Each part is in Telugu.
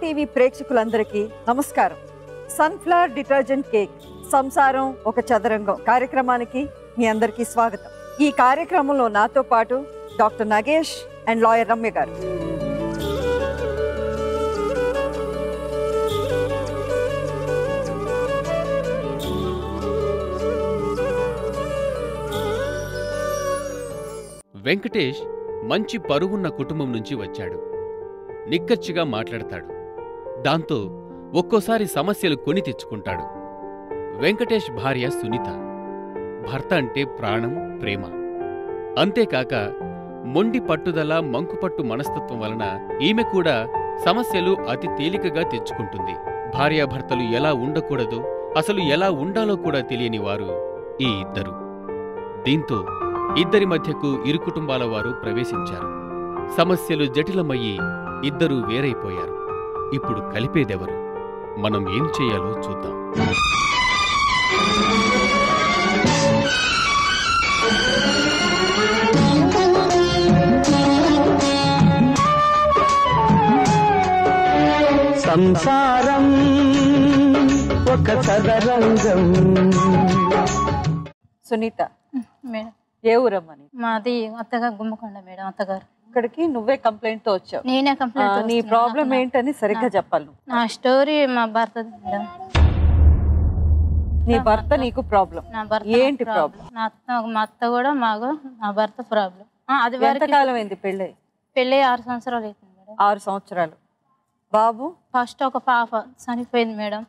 టీవీ ప్రేక్షకులందరికీ నమస్కారం. సన్ఫ్లవర్ డిటర్జెంట్ కేక్ సంసారం ఒక చదరంగం కార్యక్రమానికి మీ అందరికీ స్వాగతం. ఈ కార్యక్రమంలో నాతో పాటు doctor Nagesh and lawyer Ramya గారు. వెంకటేష్ మంచి పరువున్న కుటుంబం నుంచి వచ్చాడు. నిక్కచ్చిగా మాట్లాడతాడు. దాంతో ఒక్కోసారి సమస్యలు కొని తెచ్చుకుంటాడు. వెంకటేష్ భార్య సునీత. భర్త అంటే ప్రాణం ప్రేమ. అంతేకాక మొండి పట్టుదల మంకుపట్టు మనస్తత్వం వలన ఈమె కూడా సమస్యలు అతి తేలికగా తెచ్చుకుంటుంది. భార్యాభర్తలు ఎలా ఉండకూడదో అసలు ఎలా ఉండాలో కూడా తెలియని వారు ఈ ఇద్దరు. దీంతో ఇద్దరి మధ్యకు ఇరు కుటుంబాల వారు ప్రవేశించారు. సమస్యలు జటిలమయ్యి ఇద్దరూ వేరైపోయారు. ఇప్పుడు కలిపేదెవరు? మనం ఏం చేయాలో చూద్దాం. సంసారం ఒక చదరంగం సునీత మేడం. ఏ ఊరమ్మని? మాది అత్తగారు గుమ్మకొండ మేడం అత్తగారు. ఇక్కడికి నువ్వే కంప్లైంట్తో వచ్చావు. నేనే కంప్లైంట్ నీ. ప్రాబ్లం ఏంటని సరిగ్గా చెప్పాలి. నా స్టోరీ మా భర్త మేడం నీ భర్త నీకు ప్రాబ్లం నా భర్త ఏంటి ప్రాబ్లం నా అత్త మా అత్త కూడా మాకు నా భర్త ప్రాబ్లం అది ఎంతకాలం అయింది పెళ్ళి పెళ్ళి ఆరు సంవత్సరాలు అవుతుంది మేడం. ఆరు సంవత్సరాలు. బాబు? ఫస్ట్ ఒక పాప చనిపోయింది మేడం.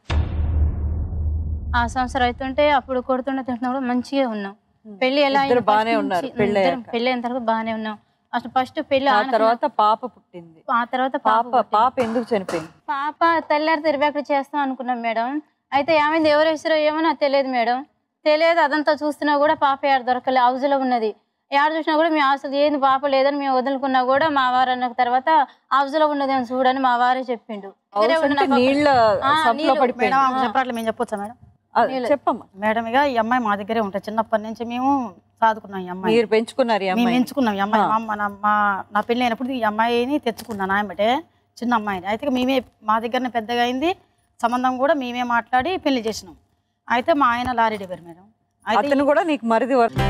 ఆ సంవత్సరం అవుతుంటే అప్పుడు కొడుతుండే తింటున్నా కూడా మంచిగా ఉన్నాం. పెళ్ళి ఎలా ఉన్నారు, అయ్యాక. పెళ్ళి అయిన తర్వాత బాగానే ఉన్నాం. అసలు ఫస్ట్ పెళ్ళి ఆ తర్వాత పాప పుట్టింది. ఆ తర్వాత పాప పాప ఎందుకు చనిపోయింది? పాప తెల్లారి తిరిగి చేస్తాం అనుకున్నాం మేడం. అయితే ఏమైంది ఎవరు వేసారో ఏమో నాకు తెలియదు మేడం. తెలియదు అదంతా చూస్తున్నా కూడా పాప ఏడ దొరకలే హౌస్లో ఉన్నది. ఏడ చూసినా కూడా మేము అసలు ఏంది పాప లేదని మేము వదులుకున్నా కూడా మా వారు అన్న తర్వాత హౌస్లో ఉన్నదేమో చూడని మా వారే చెప్పిండు. చెప్పట్లు మేము చెప్పొచ్చా మేడం. చెప్పమ్మా. మేడం ఇక ఈ అమ్మాయి మా దగ్గరే ఉంటుంది చిన్నప్పటి నుంచి మేము సాదుకున్నాం ఈ అమ్మాయి మీరు పెంచుకున్నారు ఈ మేము అమ్మాయి ఎంచుకున్నాం ఈ అమ్మాయి. మా అమ్మ- నా- మా నా పెళ్ళి అయినప్పుడు ఈ అమ్మాయిని తెచ్చుకున్నాను ఆయనబట్టే చిన్న అమ్మాయిని. అయితే మేమే మా దగ్గరనే పెద్దగా అయింది. సంబంధం కూడా మేమే మాట్లాడి పెళ్ళి చేసినాం. అయితే మా ఆయన లారీ డ్రైవర్ మేడం? అయితే అతను కూడా నీకు మరిది వరకు